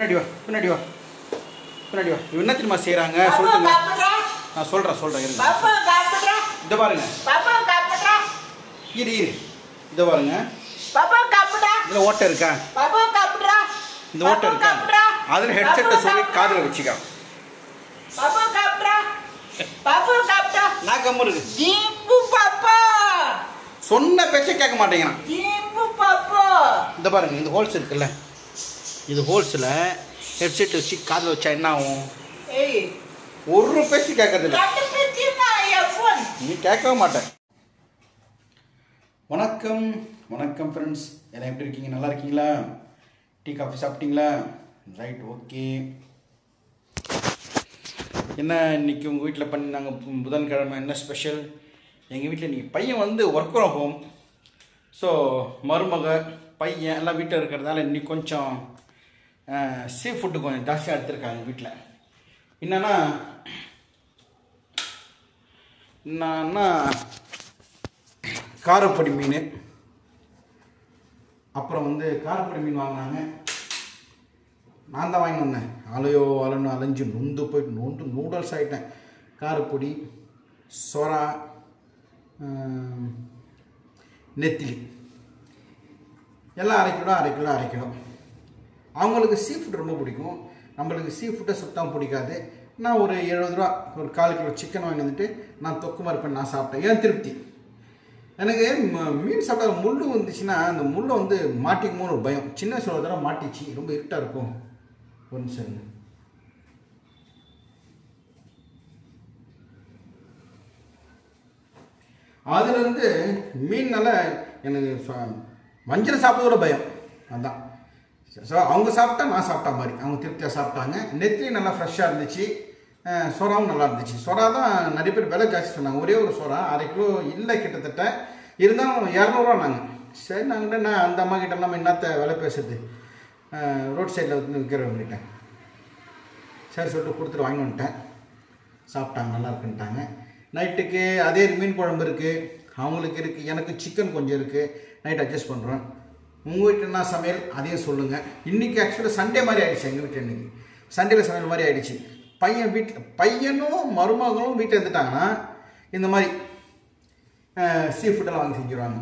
பின்னாடி வா பின்னாடி வா. பின்னாடி வா. என்ன தெரியுமா செய்கிறாங்க சொல்லுங்க நான் சொல்கிறேன் சொல்கிறேன் இருங்க இதை பாருங்க. இரு இரு. இதை பாருங்க. இதில் ஓட்டை இருக்கா? இந்த ஓட்டை இருக்கா? அதில் ஹெட்செட்டை சொல்லி காதில் வச்சுக்க. நான் கம்மு இருக்கு சொன்ன பேச்சை கேட்க மாட்டேங்கிறான். இந்த பாருங்க இந்த ஹோல்ஸ் இருக்குல்ல? இது ஹோல்ஸில் ஹெட்செட் வச்சு காதில் வச்சா என்ன ஆகும்? ஒரு பேச்சு கேட்கறதில்ல. நீ கேட்கவே மாட்டேன் வணக்கம் வணக்கம் ஃப்ரெண்ட்ஸ் எல்லாம் எப்படி இருக்கீங்க? நல்லா இருக்கீங்களா? டீ காஃபி சாப்பிட்டீங்களா? Right okay. என்ன இன்னைக்கு உங்கள் வீட்டில் பண்ணினாங்க? பு- புதன்கிழமை என்ன ஸ்பெஷல் எங்கள் வீட்டில் இன்னைக்கு பையன் வந்து ஒர்க் ஃப்ரம் ஹோம் ஸோ மருமக பையன் எல்லாம் வீட்டில் இருக்கிறதால இன்னைக்கு கொஞ்சம் சீ ஃபுட்டு கொஞ்சம் ஜாஸ்தியாக எடுத்திருக்காங்க வீட்டில் என்னன்னா என்னன்னா காரப்பொடி மீன். அப்புறம் வந்து காரப்பொடி மீன் வாங்கினாங்க. நான் தான் வாங்கி வந்தேன். அலையோ அலன்னு அலைஞ்சு நொந்து போயிட்டு நொண்டு நூடுல்ஸ் ஆகிட்டேன் காரப்பொடி சொரா நெத்திலி. எல்லாம் அரை கிலோ அரை கிலோ அரை கிலோ அவங்களுக்கு சீ ஃபுட் ரொம்ப பிடிக்கும். நம்மளுக்கு சீ ஃபுட்டை சுத்தம் பிடிக்காது. நான் ஒரு எழுபது ரூபா ஒரு கால் கிலோ சிக்கன் வாங்கி வந்துட்டு நான் தொக்கு மறுப்பேன் நான் சாப்பிட்டேன். ஏன் திருப்தி? எனக்கு ம- மீன் சாப்பிட்டா முள் வந்துச்சுன்னா அந்த முள்ளை வந்து மாட்டிக்குமோன்னு ஒரு பயம். சின்ன வயசுல ஒரு தடவை மாட்டிச்சு. ரொம்ப இருட்டாக இருக்கும். ஒரு நிமிஷம் அதுலேருந்து மீன்னால எனக்கு ச- வஞ்சரம் சாப்பிட்றதோட பயம். அதுதான் ஸோ அவங்க சாப்பிட்டா நான் சாப்பிட்ட மாதிரி. அவங்க திருப்தியாக சாப்பிட்டாங்க. நெத்திலி நல்லா ஃப்ரெஷ்ஷாக இருந்துச்சு. சொராவும் நல்லா இருந்துச்சு. சொரா தான் நிறைய பேர் விலை ஜாஸ்தி சொன்னாங்க. ஒரே ஒரு சொரா அரை கிலோ இல்லை கிட்டத்தட்ட. இருந்தாலும் இரநூறுவா நாங்கள் சரி நாங்கள் நான் அந்த அம்மா கிட்ட நம்ம என்னத்த விலை பேசுறது? ரோட் சைடில் வந்து விற்கிறவங்ககிட்ட சரி சொல்லிட்டு கொடுத்துட்டு வாங்கி வந்துட்டேன். சாப்பிட்டாங்க நல்லா இருக்குன்ட்டாங்க. நைட்டுக்கு அதே மீன் குழம்பு இருக்குது அவங்களுக்கு இருக்குது எனக்கு சிக்கன் கொஞ்சம் இருக்குது நைட் அட்ஜஸ்ட் பண்ணுறோம் உங்கள் வீட்டில் என்ன சமையல்? அதையும் சொல்லுங்கள் இன்றைக்கி ஆக்சுவலாக சண்டே மாதிரி ஆகிடுச்சு எங்கள் வீட்டில் இன்றைக்கி சண்டேல சமையல் மாதிரி ஆகிடுச்சு பையன் வீட்டில் பையனும் மருமகளும் வீட்டில் இருந்துட்டாங்கன்னா இந்த மாதிரி சீ ஃபுட்டெல்லாம் வாங்கி செஞ்சுருவாங்க.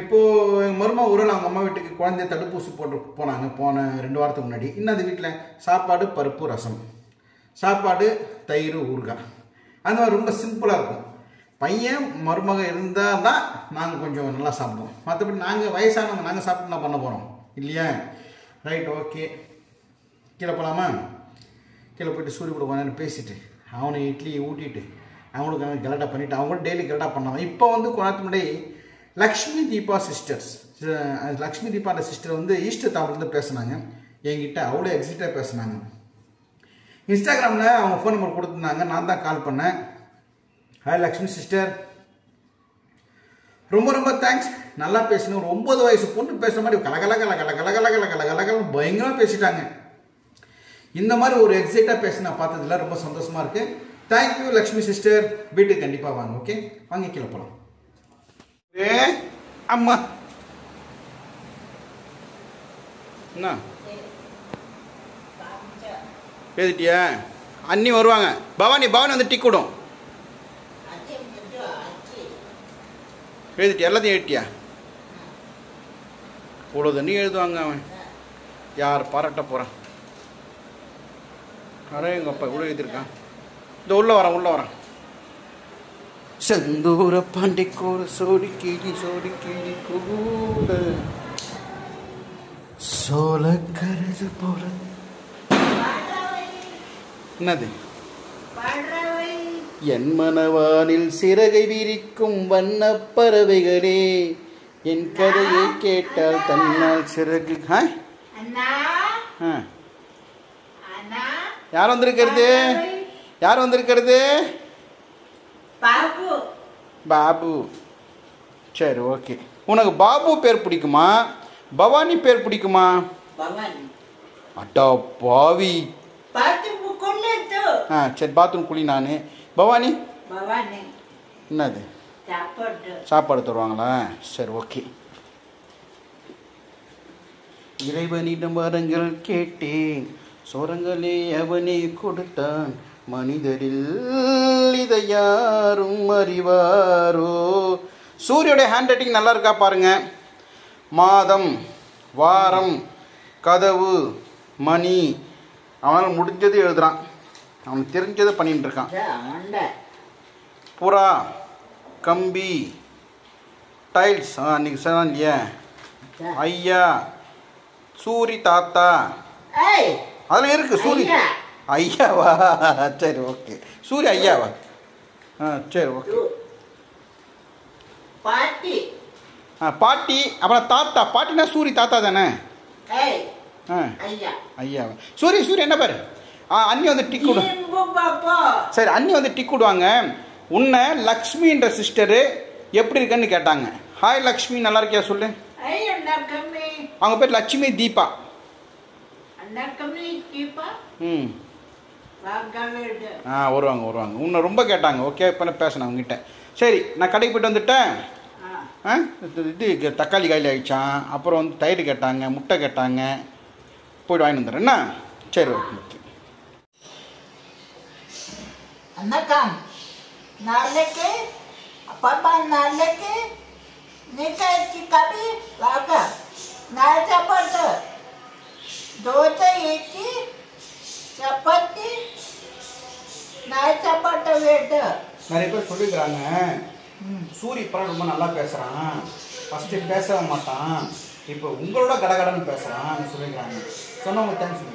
இப்போது எங்கள் மருமக ஒரு நாள் அவங்க அம்மா வீட்டுக்கு குழந்தைய தடுப்பூசி போட்டு போனாங்க. போன ரெண்டு வாரத்துக்கு முன்னாடி. இன்னும் அந்த வீட்டில் சாப்பாடு பருப்பு ரசம். சாப்பாடு தயிர் ஊறுகாய். அந்த மாதிரி ரொம்ப சிம்பிளாக இருக்கும். பையன் மருமக இருந்தால் தான் நாங்கள் கொஞ்சம் நல்லா சாப்பிடுவோம். மற்றபடி நாங்கள் வயசானவங்க நாங்கள் சாப்பிட்டு என்ன பண்ண போகிறோம் இல்லையா? ரைட் ஓகே கீழே போகலாமா கீழே போயிட்டு சூரிய கூட பேசிட்டு அவனை இட்லி ஊட்டிட்டு அவங்களுக்கு நாங்கள் கலட்டா பண்ணிட்டு அவங்களும் டெய்லி கலட்டா பண்ணாங்க இப்போ வந்து கொஞ்ச முன்னாடி லக்ஷ்மி தீபா சிஸ்டர்ஸ் லக்ஷ்மி தீபாவோட சிஸ்டர் வந்து ஈஸ்டர் தாப்பிலேருந்து பேசுனாங்க. என்கிட்ட அவ்வளோ எக்ஸிட்டாக பேசுனாங்க. இன்ஸ்டாகிராமில் அவங்க ஃபோன் நம்பர் கொடுத்துருந்தாங்க. நான் தான் கால் பண்ணேன். ஹாய் லக்ஷ்மி சிஸ்டர் ரொம்ப ரொம்ப தேங்க்ஸ் நல்லா பேசணும் ஒரு ஒம்பது வயசு பொண்ணு பேசுகிற மாதிரி கலகலகல கல கல கல பயங்கரமாக பேசிட்டாங்க. இந்த மாதிரி ஒரு எக்ஸைட்டாக பேச நான் பார்த்ததில்ல ரொம்ப சந்தோஷமாக இருக்குது தேங்க்யூ லக்ஷ்மி சிஸ்டர் வீட்டுக்கு கண்டிப்பாக வாங்க ஓகே வாங்க கீழே போகலாம் ஏ அம்மா. என்ன? பேசிட்டியா? அண்ணி வருவாங்க. பவானி பவானி வந்து டீ கூடும். எழுதிட்டியா எல்லாத்தையும் எழுதிட்டியா இவ்வளோ தண்ணி எழுதுவாங்க அவன். யார் பாராட்ட போகிறான் அரே எங்கள் அப்பா இவ்வளோ எழுதியிருக்கான்? இந்த உள்ளே வரான் உள்ளே வரான். செந்தூர பாண்டிக்கோர சோடி கிளி சோடி கிளி கூட. சோல கருது போல. என்னது? என் மனவானில் சிறகை விரிக்கும் வண்ணப் பறவைகளே என் கதையை கேட்டால் தன்னால் சிறகு யார் வந்திருக்கிறது? யார் வந்திருக்கிறது? பாபு. பாபு. சரி ஓகே. உனக்கு பாபு பேர் பிடிக்குமா? பவானி பேர் பிடிக்குமா? அட்டா பாவி. ஆ சரி பாத்ரூம் குளி நான். பவானி? பவானி. என்னது? சாப்பாடு. சாப்பாடு தருவாங்களா? சரி ஓகே. இறைவனிடம் வரங்கள் கேட்டேன். சொரங்களே அவனே கொடுத்தான். மனிதரில் இதை யாரும் அறிவாரோ? சூரியோடைய ஹேண்ட் ரைட்டிங் நல்லா இருக்கா பாருங்க. மாதம் வாரம் கதவு மணி. அவனால் முடிஞ்சது எழுதுறான். அவனுக்கு தெரிஞ்சதை பண்ணிட்டு இருக்கான் புறா கம்பி டைல்ஸ். ஆ அன்றைக்கி சொன்னான் இல்லையா? ஐயா சூரி தாத்தா. அதில் இருக்கு சூரி. ஐயா. ஐயாவா? சரி ஓகே. சூரி ஐயாவா? ஆ சரி ஓகே. பாட்டி. ஆ பாட்டி அப்புறம் தாத்தா. பாட்டினா சூரி தாத்தா தானே? ஆ. ஐயா. ஐயாவா? சூரி சூரி என்ன பேர்? ஆ அண்ணி வந்து டிக் பாப்பா சரி அண்ணி வந்து டிக் விடுவாங்க உன்னை லக்ஷ்மின்ற சிஸ்டரு எப்படி இருக்கன்னு கேட்டாங்க. ஹாய் லக்ஷ்மி நல்லா இருக்கியா சொல்லு. அவங்க பேர் லட்சுமி தீபா. ம். ஆ வருவாங்க வருவாங்க. உன்னை ரொம்ப கேட்டாங்க. ஓகே இப்போ நான் பேசினேன் அவங்ககிட்ட. சரி நான் கடைக்கு போயிட்டு வந்துட்டேன். ஆ. இது தக்காளி காயில் ஆயிடுச்சான் அப்புறம் வந்து தயிர் கேட்டாங்க முட்டை கேட்டாங்க. போய்ட்டு வாங்கிட்டு வந்துடுறேன். என்ன? சரி ஓகே. அண்ணக்கம் நாளைக்கு பாப்பா நாளைக்கு நிக்காய்ச்சி கபி வாங்க நான் சாப்பாடு தோசை இட்லி சப்பாத்தி நான் சாப்பாடு வேட்டு. நிறைய பேர் சொல்லிக்கிறாங்க சூரி படம் ரொம்ப நல்லா பேசுகிறான் ஃபஸ்ட்டு பேசவே மாட்டான். இப்போ உங்களோட கடகடன்னு பேசுகிறான் சொல்லிக்கிறாங்க சொன்னவங்க தேங்க்ஸ்.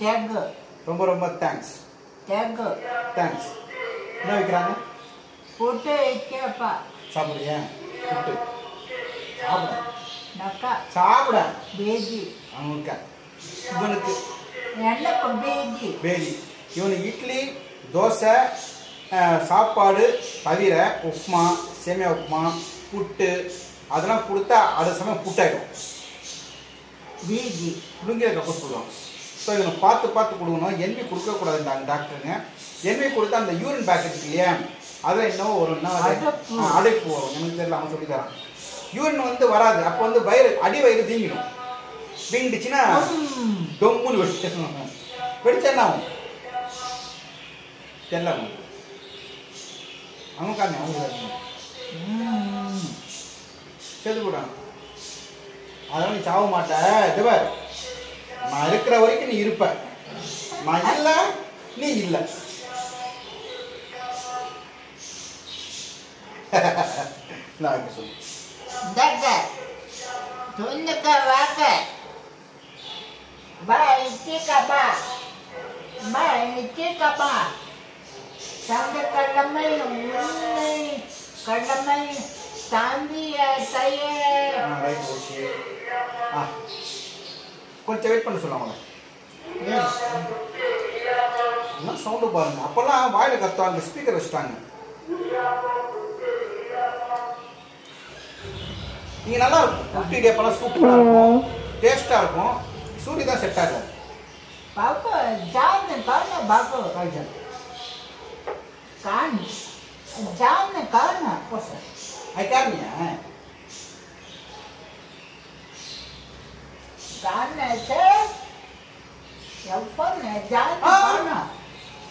தேங்கு ரொம்ப ரொம்ப தேங்க்ஸ் தேங்கு தேங்க்ஸ் என்ன வைக்கிறாங்க? புட்டு வைக்கப்பா. சாப்பிடுறியா? புட்டு. சாப்பிட. நக்கா சாப்பிட. பேஜி. அவனுக்கு இவனுக்கு. எனக்கு பேஜி. பேரி இவனுக்கு இட்லி தோசை சாப்பாடு தவிர உப்புமா சேமியா உப்புமா புட்டு அதெல்லாம் கொடுத்தா அடுத்த சமயம் புட்டாயிடும். பேஜி. புடுங்கிற கப்ப சொல்லுவாங்க ஸோ இவனை பார்த்து பார்த்து கொடுக்கணும். எண்ணி கொடுக்கக்கூடாதுன்றாங்க டாக்டருங்க. எண்ணி கொடுத்தா அந்த யூரின் பேக் இருக்கு இல்லையா? அதில் இன்னும் ஒரு? அடைப்பு. வரும். எனக்கு தெரியல அவன் சொல்லி தரான். யூரின் வந்து வராது. அப்போ வந்து வயிறு அடி வயிறு தீங்கிடும் வீங்கிடுச்சுன்னா ம். டொம்முன்னு வெடிச்சு வெடிச்சா என்ன ஆகும்? தெரியல. அவன் காரணம் அவங்க. செத்து போட்டான் அதெல்லாம் நீ சாவ மாட்ட. இதுவர் நான் இருக்கிற வரைக்கும் நீ இருப்ப நான் இல்ல நீ இல்ல நான் வைக்க சொல்லு kalamay unay. Kalamay தாண்டி தைய ஆ ரைட் ஓகே ஆ கொஞ்சம் வெயிட் பண்ண சொல்ல அவங்கள என்ன சவுண்டு பாருங்க. அப்பெல்லாம் வாயில கத்துவாங்க ஸ்பீக்கர் வச்சுட்டாங்க. நீங்க நல்லா இருக்கும். குட்டி டேப்பெல்லாம் சூப்பராக இருக்கும். டேஸ்டாக இருக்கும். சூரி தான் செட் ஆகாது பாப்பு ஜான் காண பாப்பு காய்ச்சல் கான் ஜான் போச அது காரணியா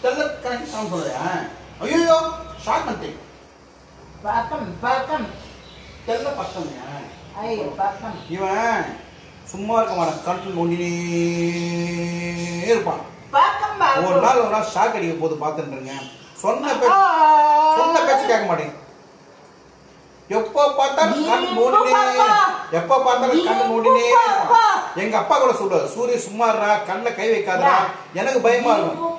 கரெக்ட் சவுண்ட் சொல்றியா ஐயோ ஷாக் பண்ணிட்டேன் பக்கம் பக்கம் தெரியல பக்கம்யா ஐயோ பக்கம் இவன் சும்மா இருக்க மாட்டான் கண்ட்ரோல் நோண்டினே இருப்பான் ஒரு நாள் ஒரு நாள் ஷாக் அடிக்க போது பார்த்துட்டுருங்க சொன்ன பேச்சு சொன்ன பேச்சு கேட்க மாட்டேன் எப்போ பார்த்தாலும் கண் நோண்டினே எப்போ பார்த்தாலும் கண் நோண்டினே இருப்பான். எங்க அப்பா கூட சொல்லுவாரு சூரிய சும்மா இருடா கண்ணில் கை வைக்காதடா எனக்கு பயமா இருக்கும்.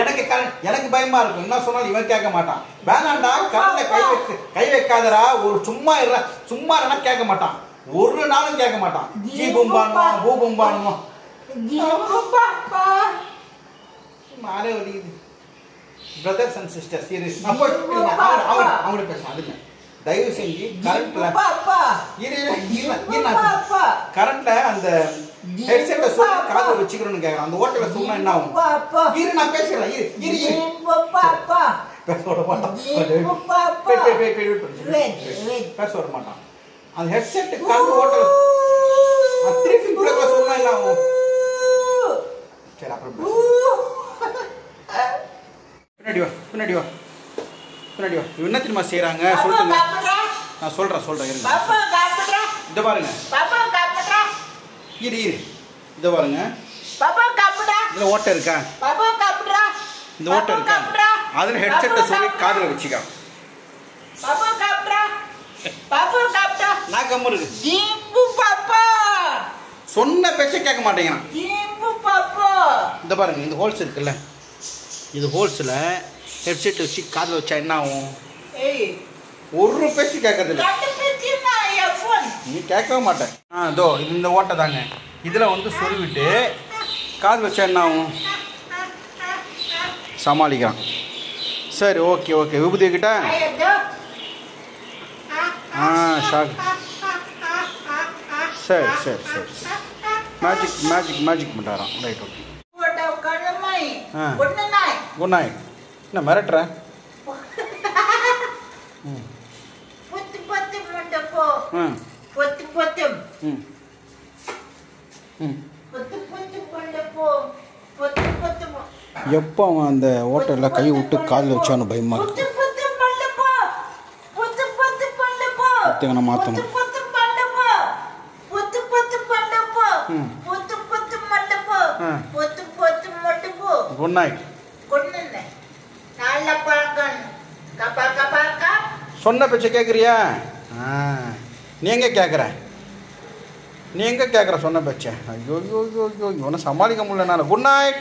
எனக்கு எனக்கு பயமா இருக்கும். என்ன சொன்னாலும் இவன் கேட்க மாட்டான். வேணாண்டா கண்ணில் கை வைக்க கை வைக்காதடா ஒரு சும்மா இருடா சும்மா இருடா கேட்க மாட்டான். ஒரு நாளும் கேட்க மாட்டான். ஜீ பூம்பானுமா பூ பூம்பானுமா? மாறே வலிக்குது பிரதர்ஸ் அண்ட் சிஸ்டர் சீரியஸ் அவங்க அவங்க பேசலாம் அதுங்க தயவு செஞ்சு கரண்ட்ல அப்பா இரு அப்பா கரண்ட்ல அந்த ஹெட்செட்ல சும்மா காதுல வச்சுக்கணும்னு கேக்குறேன் அந்த ஓட்டல சும்மா என்ன ஆகும் அப்பா இரு நான் பேசுறேன் இரு இரு இரு. அப்பா அப்பா. பேச விட மாட்டான். பேச விட மாட்டான். அந்த ஹெட்செட் காது ஓட்டல. திருப்பி பிள்ளைங்க சும்மா என்ன ஆகும் சரி அப்புறம் பின்னாடி வா. இவன் என்ன தெரியுமா செய்கிறாங்க சொல்லுங்க நான் சொல்கிறேன் சொல்கிறேன் இருங்க. இதை பாருங்க. இரு இரு. இதை பாருங்க. இதில் ஓட்டை இருக்கா? இந்த ஓட்டை இருக்கா? அதில் ஹெட்செட்டை சொல்லி காதில் காப்பிட்டா நான் கம்மு இருக்கு. சொன்ன பேச்சை கேட்க மாட்டேங்கிறான். இந்த பாருங்க இந்த ஹோல்ஸ் இருக்குல்ல. இது ஹோல்ஸில் ஹெட்செட் வச்சு காதில் வச்சா என்ன ஆகும்? ஒரு பேச்சு கேட்கறதில்ல. நீ கேட்கவே மாட்டேன். ஆ இதோ இது இந்த ஓட்டை தாங்க. இதில் வந்து சொருவிட்டு காது வச்சா என்ன ஆகும்? சமாளிக்கிறான். சரி ஓகே ஓகே. விபூதி கிட்ட? ஆ ஷாக். சரி சரி சரி சரி. மேஜிக் மேஜிக் மேஜிக் பண்ணுறாராம் ரைட் ஓகே நாய் குட் நைட் என்ன மிரட்டுற? ம். பொத்து பொத்து மண்டப்போ ம் பொத்து பொத்து. ம். ம். பொத்து பொத்து மண்டப்போ பொத்து பொத்து ம- எப்போ அவன் அந்த ஓட்டலில் கை விட்டு காதில் வச்சானு பயமா இருக்கு? பொத்து பொத்து மண்டப்போ பொத்து பொத்து மண்டப்போ ஒருத்தங்க நான் மாத்தணும். பொத்து பொத்து மண்டப்போ பொத்து பொத்து மண்டப்போ ம். பொத்து பொத்து மண்டப்போ ஆ. பொத்து பொத்து மண்டப்போ குட் நைட் கொண்டு நல்ல பழக்கம் கப்பா கப்பா கா சொன்ன பேச்சை கேட்குறியா ஆ. நீ எங்கே கேட்குற நீ எங்கே கேட்குற சொன்ன பேச்சை. ஐயோ ஐயோ ஐயோ ஐயோ இவனை சமாளிக்க முடியல நான் குட் நைட்